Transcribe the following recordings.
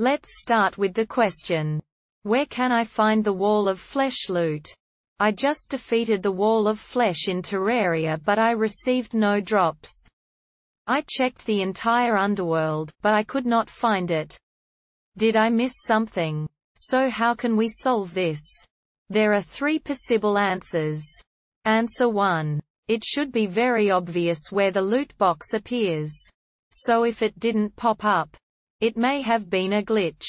Let's start with the question. Where can I find the Wall of Flesh loot? I just defeated the Wall of Flesh in Terraria but I received no drops. I checked the entire underworld, but I could not find it. Did I miss something? So how can we solve this? There are three possible answers. Answer 1. It should be very obvious where the loot box appears. So if it didn't pop up, it may have been a glitch.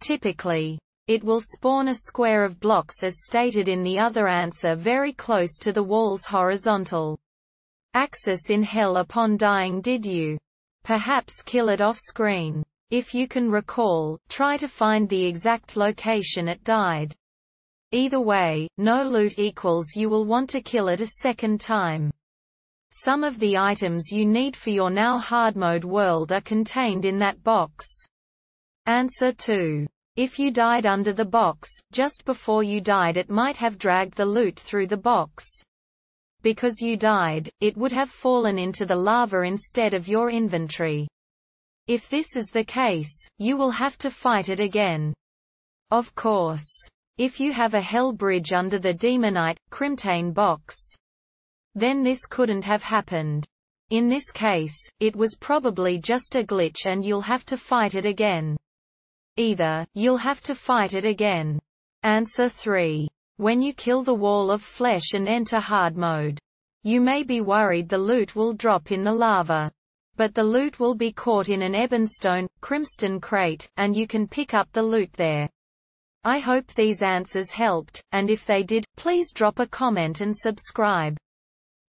Typically, it will spawn a square of blocks as stated in the other answer very close to the wall's horizontal axis in hell upon dying did you perhaps kill it off screen? If you can recall, try to find the exact location it died. Either way, no loot equals you will want to kill it a second time. Some of the items you need for your now hard mode world are contained in that box. Answer 2. If you died under the box, just before you died it might have dragged the loot through the box. Because you died, it would have fallen into the lava instead of your inventory. If this is the case, you will have to fight it again. Of course. If you have a hell bridge under the Demonite, Crimtane box, then this couldn't have happened. In this case, it was probably just a glitch and you'll have to fight it again. Either, you'll have to fight it again. Answer 3. When you kill the wall of flesh and enter hard mode. You may be worried the loot will drop in the lava. But the loot will be caught in an Ebonstone, Crimstone crate, and you can pick up the loot there. I hope these answers helped, and if they did, please drop a comment and subscribe.